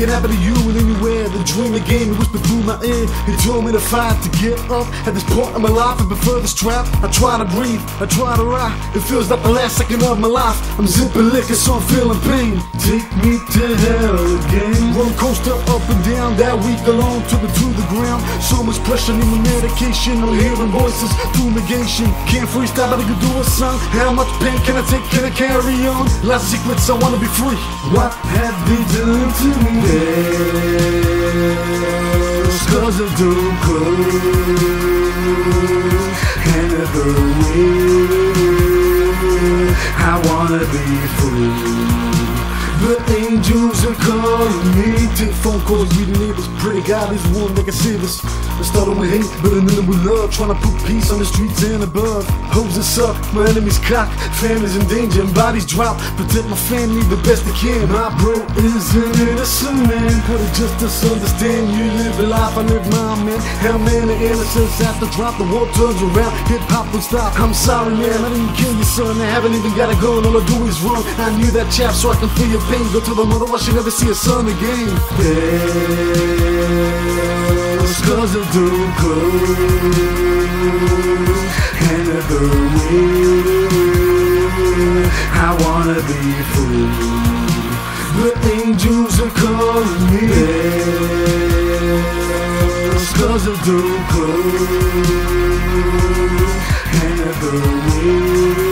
can happen to you and anywhere. The dream, the game, it whispered through my ear. It told me to fight to get up. At this point in my life, I prefer the strap. I try to breathe, I try to rock. It feels like the last second of my life. I'm zipping liquor, so I'm feeling pain. Take me to hell again. Roller coaster up and down. That week alone took me to the ground. So much pressure, need my medication. I'm hearing voices through negation. Can't freestyle, but I can do a song. How much pain can I take? Can I carry on? Last secrets, I wanna be free. What have they done to me? Yes, cause I do close it hurt. I wanna be free. The angels are calling me. Take phone calls, reading neighbors. Pray to God is one that can save us. I started with hate, but ended with love. Trying to put peace on the streets and above. Hoes that suck, my enemies cock. Families in danger and bodies drop. Protect my family the best I can. My bro is an innocent man. But it just doesn't understand. You live a life, I live mine, man. How many innocents to drop? The war turns around. Hip hop will stop. I'm sorry, man. I didn't kill your son. I haven't even got a gun. All I do is run. I knew that chap so I can feel your pain Go tell the mother why she never see her son again. There's cause of way I wanna be free. The angels are calling me. Cause of Dooku And the way